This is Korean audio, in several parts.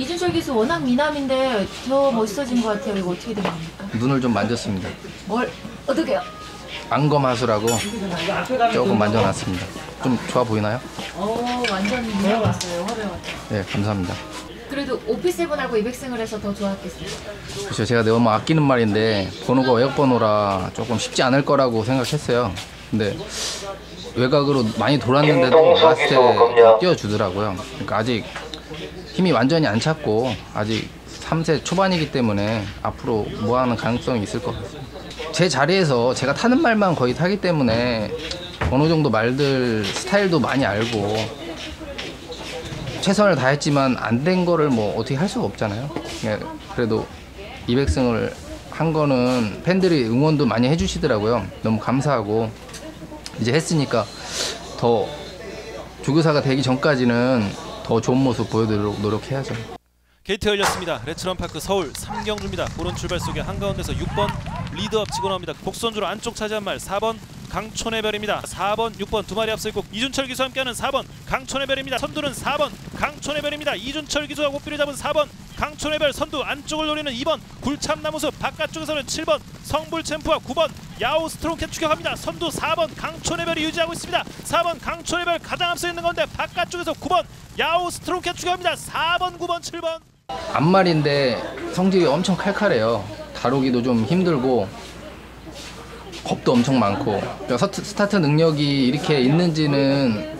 이준철 기수 워낙 미남인데 더 멋있어진 것 같아요. 이거 어떻게 된 겁니까? 눈을 좀 만졌습니다. 뭘 어떻게요? 안검하수라고 조금 만져놨습니다. 좀 좋아 보이나요? 어 완전 미남이었어요. 화려하게. 네, 감사합니다. 그래도 오피세븐하고 이백승을 해서 더 좋았겠어요. 그렇죠. 제가 너무 아끼는 말인데 번호가 외곽 번호라 조금 쉽지 않을 거라고 생각했어요. 근데 외곽으로 많이 돌았는데도 last에 띄워주더라고요. 그러니까 아직 힘이 완전히 안 찼고 아직 3세 초반이기 때문에 앞으로 뭐하는 가능성이 있을 것 같습니다. 제 자리에서 제가 타는 말만 거의 타기 때문에 어느 정도 말들 스타일도 많이 알고 최선을 다했지만 안 된 거를 뭐 어떻게 할 수가 없잖아요. 예, 그래도 200승을 한 거는 팬들이 응원도 많이 해주시더라고요. 너무 감사하고 이제 했으니까 더 조교사가 되기 전까지는 더 좋은 모습 보여드리도록 노력해야죠. 게이트 열렸습니다. 렛츠런파크 서울 삼경주입니다. 고른 출발 속에 한가운데서 6번 리드업 치고 나옵니다. 곡선주로 안쪽 차지한 말 4번 강촌의 별입니다. 4번, 6번 두 마리 앞서 있고 이준철 기수와 함께하는 4번 강촌의 별입니다. 선두는 4번 강촌의 별입니다. 이준철 기수가 꽃비를 잡은 4번 강촌의 별 선두 안쪽을 노리는 2번 굴참나무숲 바깥쪽에서는 7번 성불 챔프와 9번 야오 스트롱캣 추격합니다. 선두 4번 강촌의 별이 유지하고 있습니다. 4번 강촌의 별 가장 앞서 있는 건데 바깥쪽에서 9번 야오 스트롱캣 추격합니다. 4번, 9번, 7번 암말인데 성질이 엄청 칼칼해요. 다루기도 좀 힘들고 겁도 엄청 많고 그러니까 서트- 스타트 능력이 이렇게 있는지는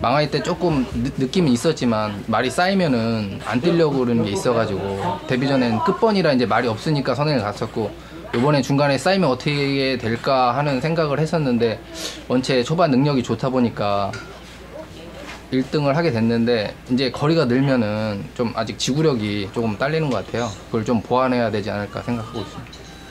망할 때 조금 느, 느낌은 있었지만 말이 쌓이면은 안 뛰려고 그러는 게 있어가지고 데뷔 전엔 끝번이라 이제 말이 없으니까 선행을 갔었고 이번에 중간에 쌓이면 어떻게 될까 하는 생각을 했었는데 원체 초반 능력이 좋다 보니까 1등을 하게 됐는데 이제 거리가 늘면은 좀 아직 지구력이 조금 딸리는 것 같아요. 그걸 좀 보완해야 되지 않을까 생각하고 있습니다.